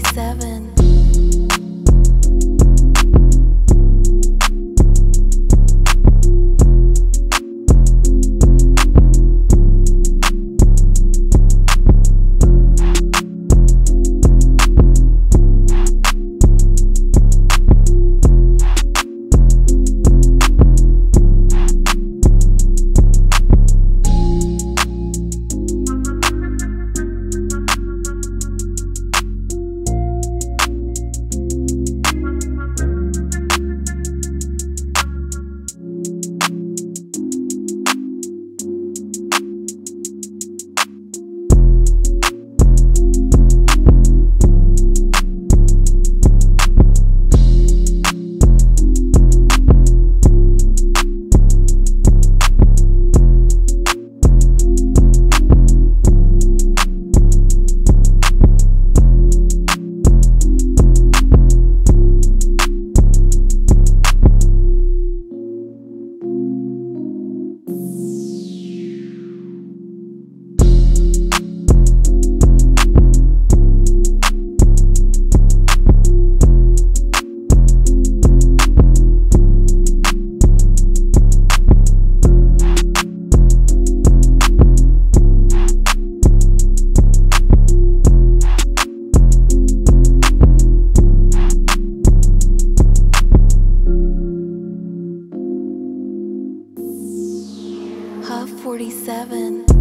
57. Huff 47.